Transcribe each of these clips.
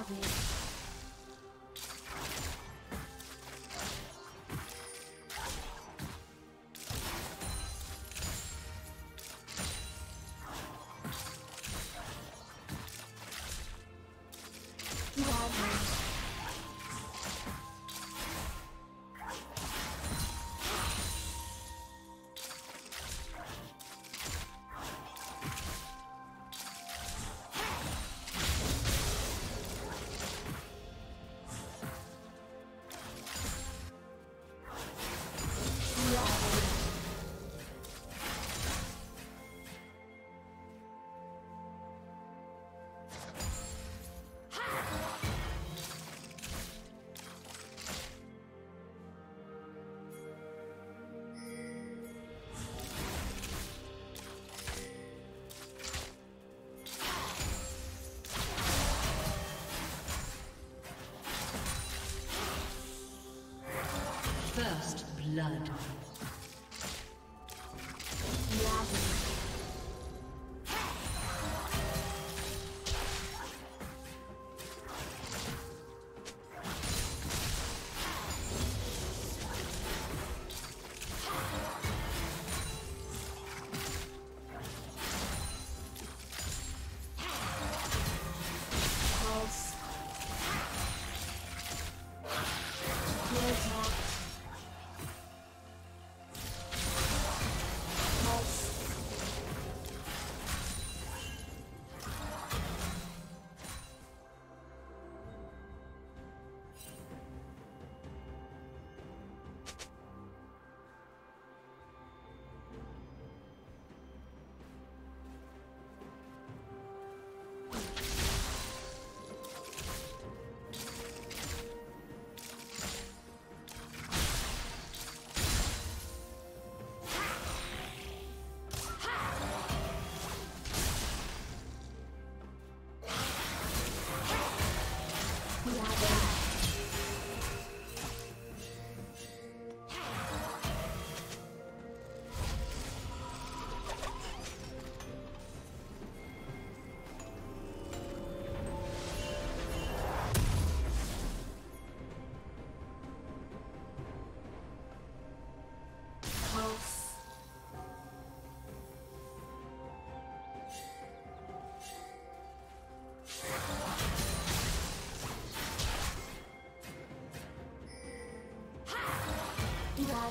Ravage. First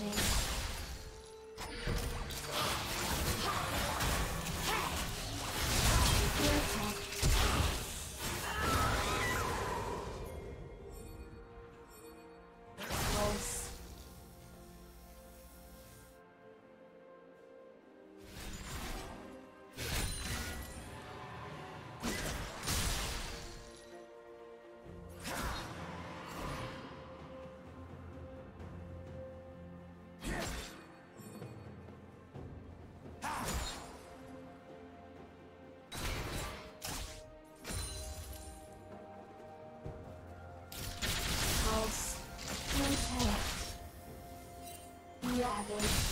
blood. Loving.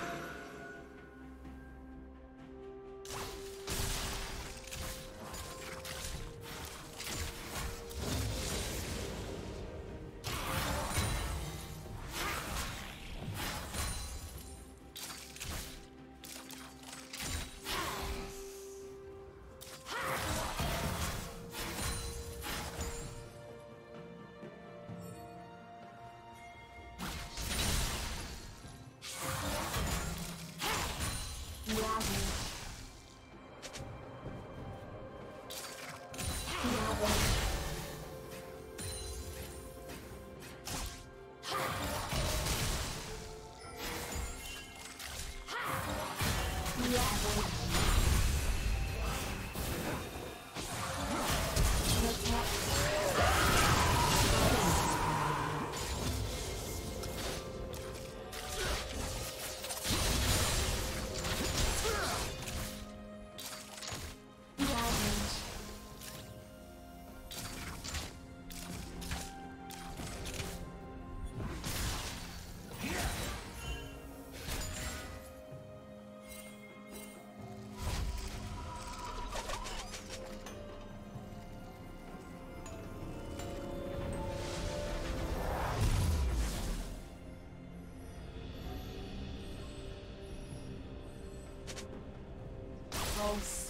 Pulse.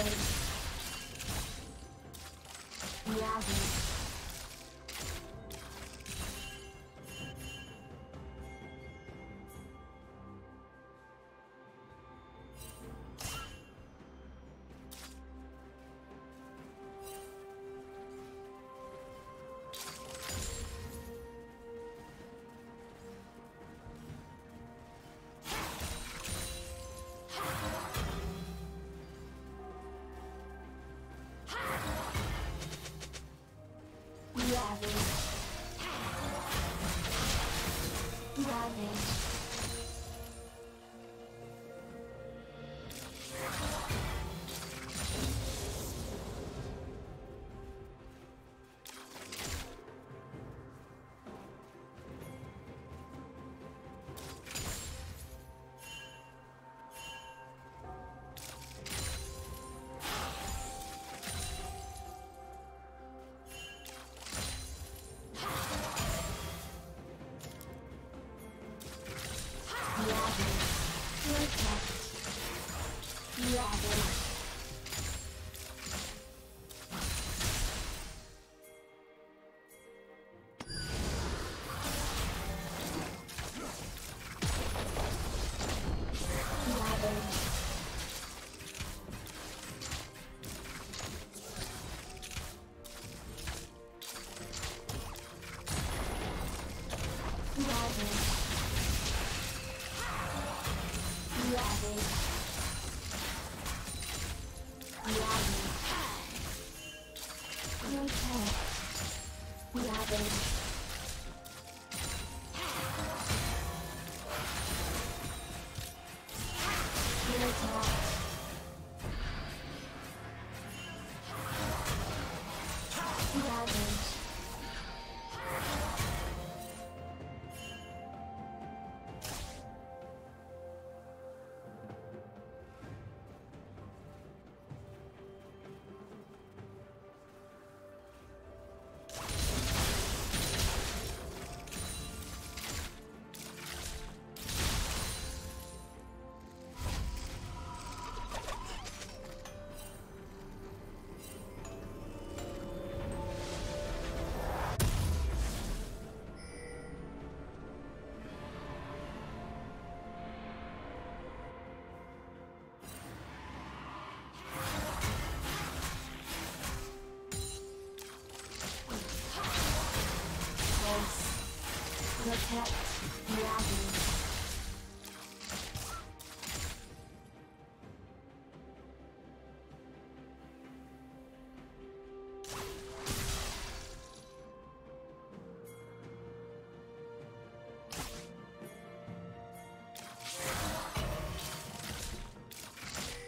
Ravage. Ravage.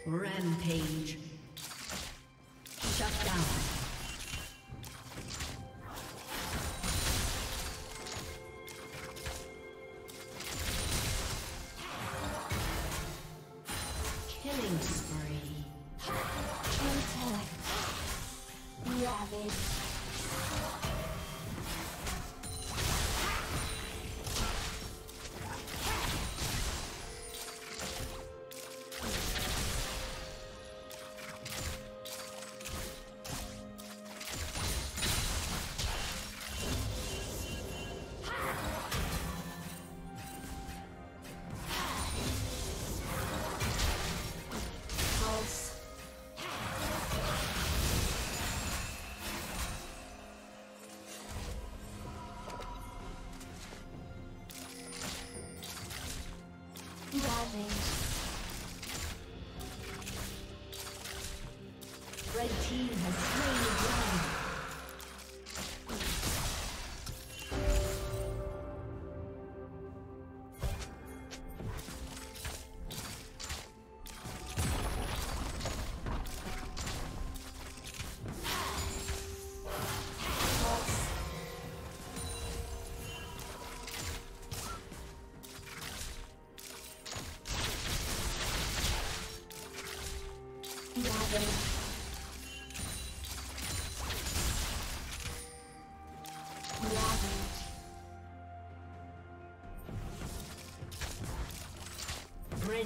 Rampage.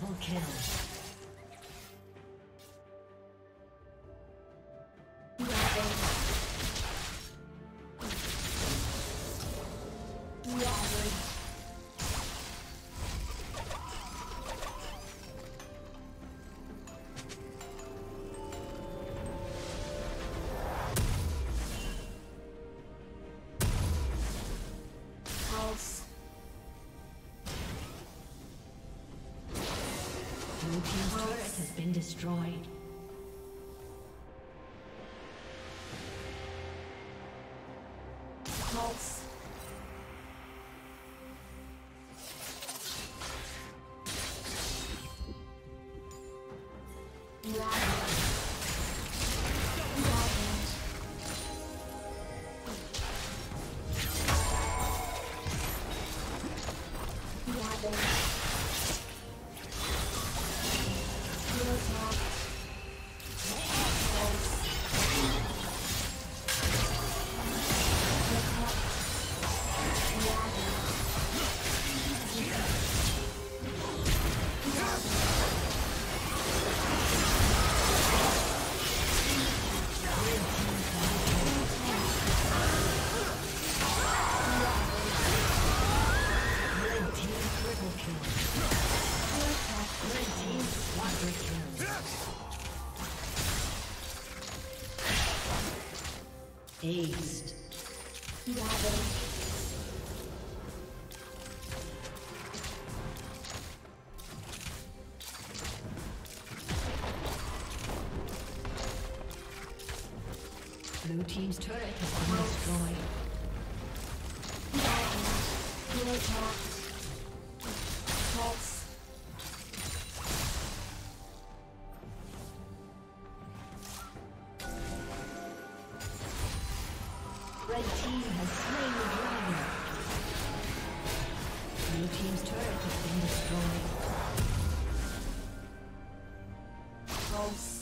Double kill. results. Aced. Oh.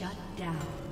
Shut down.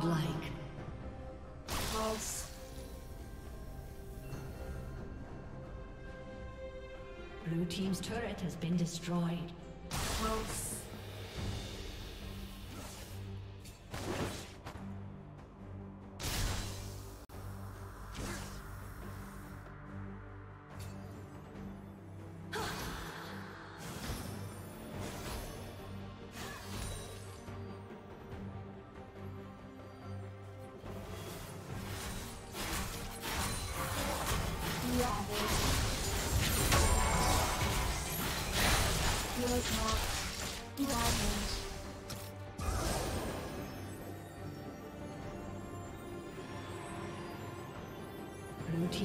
godlike. False. Blue Team's turret has been destroyed.